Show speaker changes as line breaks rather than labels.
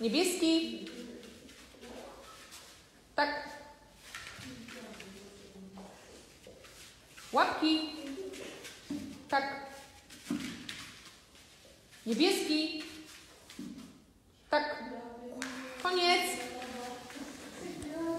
Niebieski? Tak. Łapki? Tak. Niebieski? Tak. Koniec.